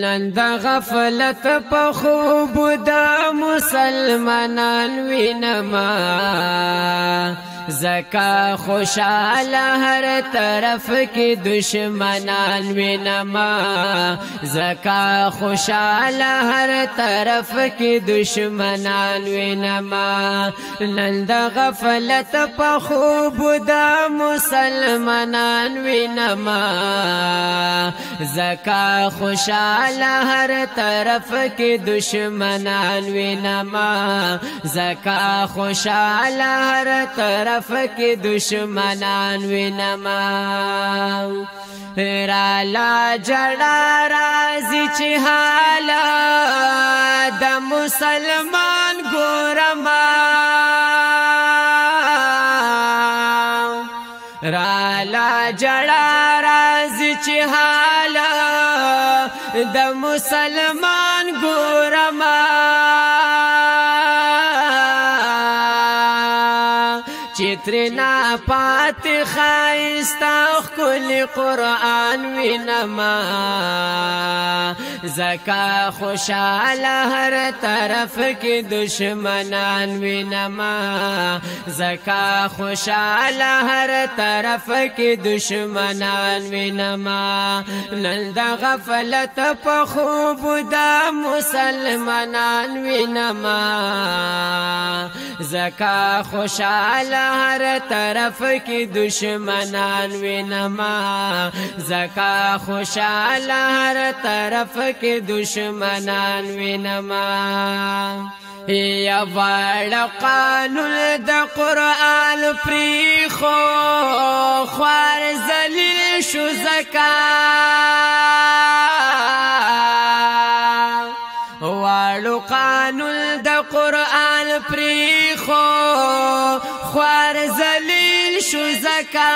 لن د غفلت په خوب د مسلمانان زکا خوشاله هر طرف کې دشمنان وینما زکا خوشاله هر طرف کې دشمنان وینما نن د غفلت په خوب د مسلمانان وینما زکا خوشاله هر طرف کې دشمنان وینما زکا خوشاله هر طرف طرف کې دشمنان وینما را لا جړا رازي چې حالا د مسلمان ګورما را لا جړا رازي چې حالا د مسلمان ګورما وینا پات خایستا کل قرآن وینما زکا خوشاله هر طرف کې دشمنان وینما زکا خوشاله هر طرف کې دشمنان وینما نن د غفلت په خوب د مسلمانان وینما زکا خوشاله هر طرف کی دشمنان وینما زکا خوشاله هر طرف کی دشمنان وینما یا وړ قانون د قران پری خو خوار ذلیل شو زکا زکا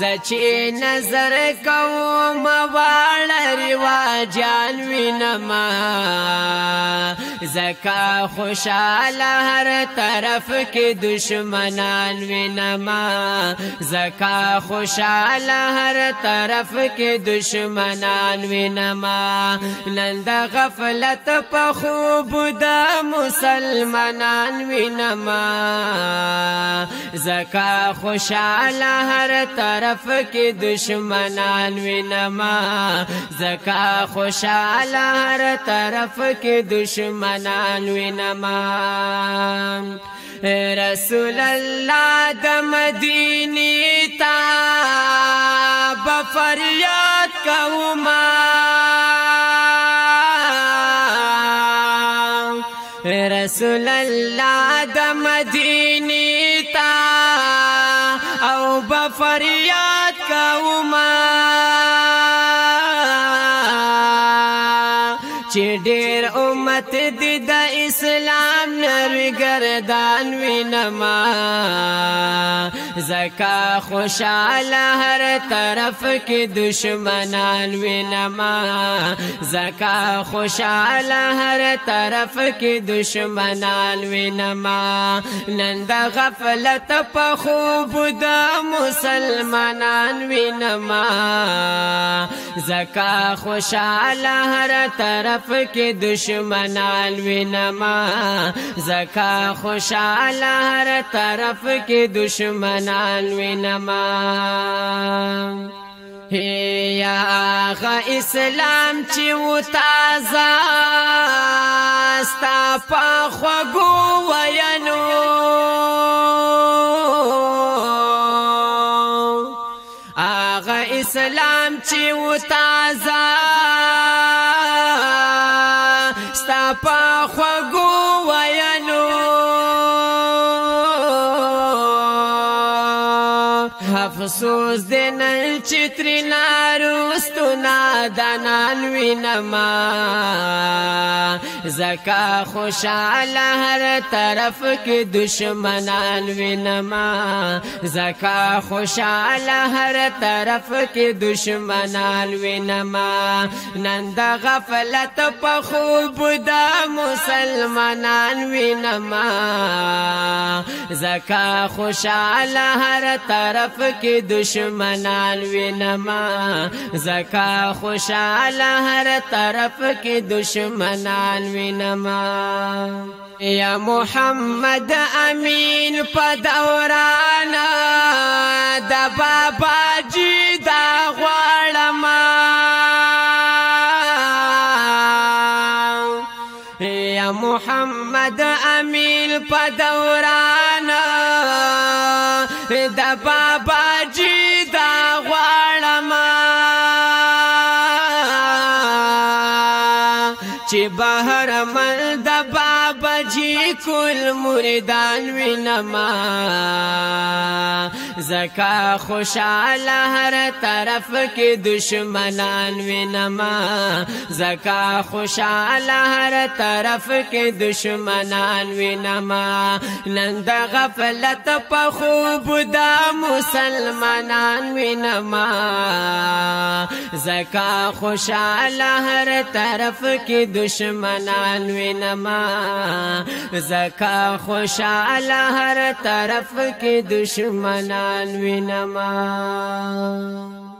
زچی نظر کوم واړ رواجان وینم زکا خوشاله هر طرف کې دشمنان وینما زکا خوشاله هر طرف کې دشمنان وینما نن د غفلت په خوب د مسلمانان وینما زکا خوشاله هر طرف کې دشمنان وینما زکا خوشاله هر طرف کې دشمنان دشمنان وینما رسول الله د مدینی تا بفریاد کوما رسول الله د مدینی تا او بفریاد کوما چې ډېر امت دې د اسلام نر گردان وینما زکا خوشاله هر طرف کې دشمنان وینما زکا خوشاله هر طرف کې دشمنان وینما نن د غفلت په خوب د مسلمانان وینما زکا خوشاله هر طرف صف کې دشمنان وینما زکا خوشاله هر طرف کې دشمنان وینما یا آغا اسلام چې و تازه ستا په خوږو وینو آغا اسلام چې و تازه په خوګو افسوس دې نن چې تر نارستو نادانان وینما زکا خوشاله هر طرف کې دشمنان وینما زکا خوشاله هر طرف کې دشمنان وینما نن د غفلت په خوب د مسلمانان وینما زکا خوشاله هر طرف کې دشمنان وینما زکا خوشاله هر طرف کې دشمنان وینما یا محمد امین په دوران د بابا جی دا غواړم یا محمد امین په دوران शिबहरमलजि कुल मुदानवि नमः زکا خوشاله هر طرف کې دشمنان وینما زکا خوشاله هر طرف کې دشمنان وینما نن د غفلت په خوب د مسلمانان وینما زکا خوشاله هر طرف کې دشمنان وینما زکا خوشاله هر طرف کې دشمنان وینما